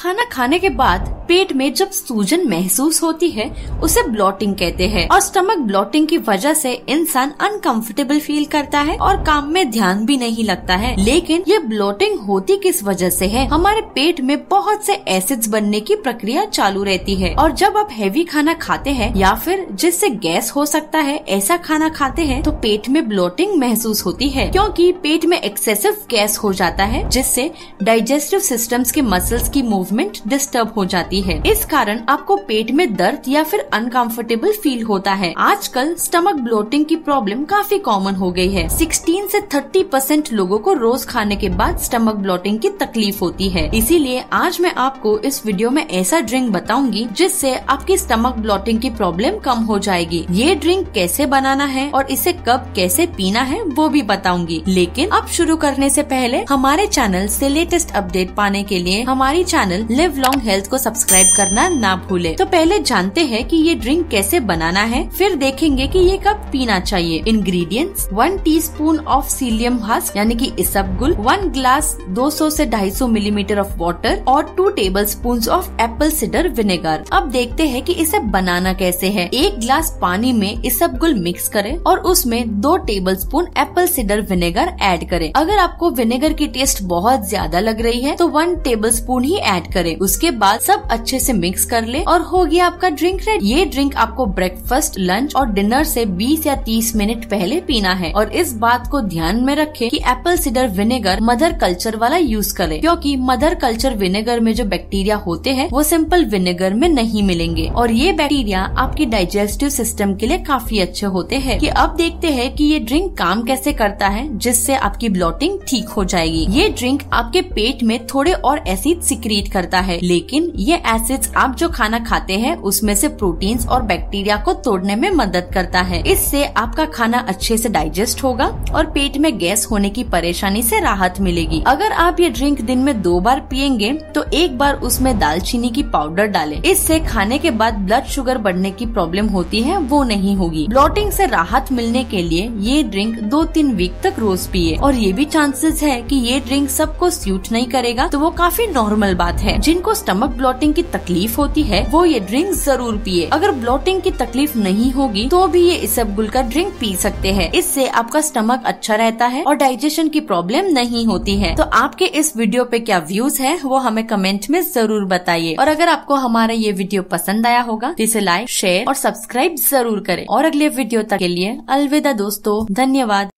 खाना खाने के बाद पेट में जब सूजन महसूस होती है, उसे ब्लॉटिंग कहते हैं। और स्टमक ब्लॉटिंग की वजह से इंसान अनकंफर्टेबल फील करता है और काम में ध्यान भी नहीं लगता है। लेकिन ये ब्लॉटिंग होती किस वजह से है? हमारे पेट में बहुत से एसिड्स बनने की प्रक्रिया चालू रहती है। और जब आप हैवी खाना खाते हैं, या फिर जिससे गैस हो सकता है, ऐसा खाना खाते हैं तो पेट में ब्लॉटिंग महसूस होती है। क्योंकि पेट में एक्सेसिव गैस हो जाता है, जिससे डाइजेस्टिव सिस्टम्स के मसल्स की मूवमेंट डिस्टर्ब हो जाती है इस कारण आपको पेट में दर्द या फिर अनकंफर्टेबल फील होता है। आजकल स्टमक ब्लोटिंग की प्रॉब्लम काफ़ी कॉमन हो गई है। 16 से 30 परसेंट लोगो को रोज खाने के बाद स्टमक ब्लोटिंग की तकलीफ़ होती है। इसीलिए आज मैं आपको इस वीडियो में ऐसा ड्रिंक बताऊँगी जिससे आपकी स्टमक ब्लोटिंग की प्रॉब्लम कम हो जाएगी। ये ड्रिंक कैसे बनाना है और इसे कब कैसे पीना है वो भी बताऊँगी। लेकिन अब शुरू करने से पहले हमारे चैनल से लेटेस्ट अपडेट पाने के लिए हमारी चैनल लिव लॉन्ग हेल्थ को सब्सक्राइब करना ना भूले। तो पहले जानते हैं कि ये ड्रिंक कैसे बनाना है, फिर देखेंगे कि ये कब पीना चाहिए। Ingredients one teaspoon of psyllium husk यानी कि इसबगुल वन ग्लास 200 से 250 मिलीमीटर ऑफ़ वाटर और two tablespoon of apple cider vinegar अब देखते हैं कि इसे बनाना कैसे है। एक ग्लास पानी में इसबगुल मिक्स करें और उसमें दो tablespoon apple cider vinegar add करें। अगर आपको विनेगर की टेस्ट बहुत ज़्यादा लग रही है तो वन टेबल स्पून ही ऐड करें। उसके बाद सब अच्छे से मिक्स कर ले और हो गया आपका ड्रिंक रेडी ये ड्रिंक आपको ब्रेकफास्ट लंच और डिनर से 20 या 30 मिनट पहले पीना है। और इस बात को ध्यान में रखें कि apple cider vinegar mother culture वाला यूज़ करें, क्योंकि मदर कल्चर विनेगर में जो बैक्टीरिया होते हैं, वो सिंपल विनेगर में नहीं मिलेंगे। और ये बैक्टीरिया आपकी डाइजेस्टिव सिस्टम के लिए काफ़ी अच्छे होते हैं। कि अब देखते हैं कि ये ड्रिंक काम कैसे करता है, जिससे आपकी ब्लॉटिंग ठीक हो जाएगी। ये ड्रिंक आपके पेट में थोड़े और एसिड सिक्रिएट करता है, लेकिन ये एसिड्स आप जो खाना खाते हैं, उसमें से प्रोटीन्स और बैक्टीरिया को तोड़ने में मदद करता है। इससे आपका खाना अच्छे से डाइजेस्ट होगा और पेट में गैस होने की परेशानी से राहत मिलेगी। अगर आप ये ड्रिंक दिन में दो बार पियेंगे तो एक बार उसमें दालचीनी की पाउडर डालें। इससे खाने के बाद ब्लड शुगर बढ़ने की प्रॉब्लम होती है, वो नहीं होगी। ब्लॉटिंग से राहत मिलने के लिए ये ड्रिंक दो तीन वीक तक रोज पिए। और ये भी चांसेस है कि ये ड्रिंक सबको सूट नहीं करेगा तो वो काफ़ी नॉर्मल बात है। जिनको स्टमक ब्लॉटिंग की तकलीफ़ होती है, वो ये ड्रिंक ज़रूर पिए। अगर ब्लॉटिंग की तकलीफ़ नहीं होगी तो भी ये इसबगुल का ड्रिंक पी सकते हैं। इससे आपका स्टमक अच्छा रहता है और डाइजेशन की प्रॉब्लम नहीं होती है। तो आपके इस वीडियो पे क्या व्यूज़ है, वो हमें कमेंट में ज़रूर बताइए। और अगर आपको हमारा ये वीडियो पसंद आया होगा तो इसे लाइक शेयर और सब्सक्राइब ज़रूर करें। और अगले वीडियो तक के लिए अलविदा दोस्तों, धन्यवाद।